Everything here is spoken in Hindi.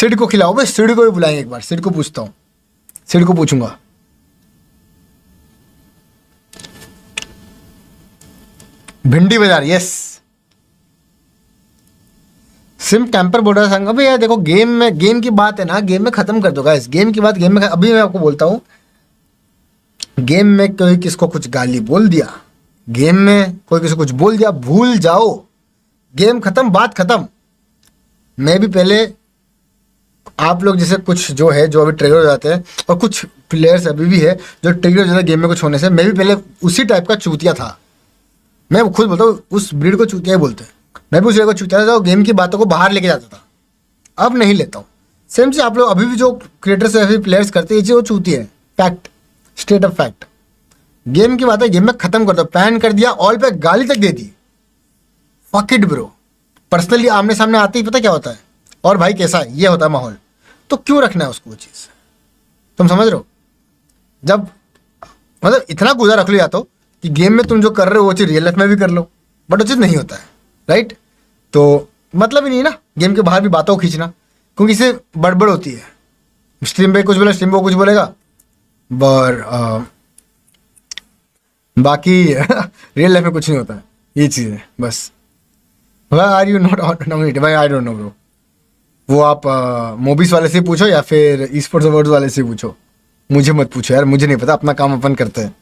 सिड को खिलाओ। भाई सिड को भी बुलाएँगे एक बार। सिड को पूछता हूँ। सिड को पूछूँगा। भिंडी बाज़ार यस सिम रहा था संग। यार देखो गेम में गेम की बात है ना। गेम में खत्म कर दो गाइस गेम की बात गेम में अभी मैं आपको बोलता हूँ। गेम में कोई किसको कुछ गाली बोल दिया? गेम में कोई किसी को कुछ बोल दिया? भूल जाओ। गेम खत्म, बात खत्म। मैं भी पहले आप लोग जैसे कुछ जो है, जो अभी ट्रिगर हो जाते हैं, और कुछ प्लेयर्स अभी भी है, जो ट्रिगर हो जाते हैं गेम में कुछ होने से, मैं भी पहले उसी टाइप का चूतिया था। मैं खुद बोलता हूँ, उस ब्रीड को चूतिया ही बोलते हैं। मैं भी उस को चूतिया था और गेम की बातों को बाहर लेके जाता था। अब नहीं लेता हूँ। सेम चीज़ आप लोग अभी भी जो क्रिएटर्स अभी प्लेयर्स करते हैं, ये चीज़ वो चूती है। Fact state of fact game की बात है गेम में खत्म कर दो। पैन कर दिया ऑल पे गाली तक दे दी। फक ब्रो पर्सनली आमने सामने आते ही पता क्या होता है? और भाई कैसा है? ये होता है माहौल। तो क्यों रखना है उसको वो चीज़? तुम समझ रहे हो? जब मतलब इतना गुजा रख लो या तो कि गेम में तुम जो कर रहे हो वो चीज़ रियल लाइफ में भी कर लो बट वो चीज़ नहीं होता है राइट तो मतलब ही नहीं ना गेम के बाहर भी बातों को खींचना, क्योंकि इससे बड़बड़ होती है। स्ट्रीम पे कुछ बोले स्ट्रीम पे कुछ बोलेगा पर बाकी रियल लाइफ में कुछ नहीं होता है, ये चीज़ है, बस। Why are you not nominated भाई आई डोंट नो ब्रो वो आप मोबिस वाले से पूछो या फिर स्पोर्ट्स अवार्ड वाले से पूछो? मुझे मत पूछो यार, मुझे नहीं पता, अपना काम अपन करते हैं।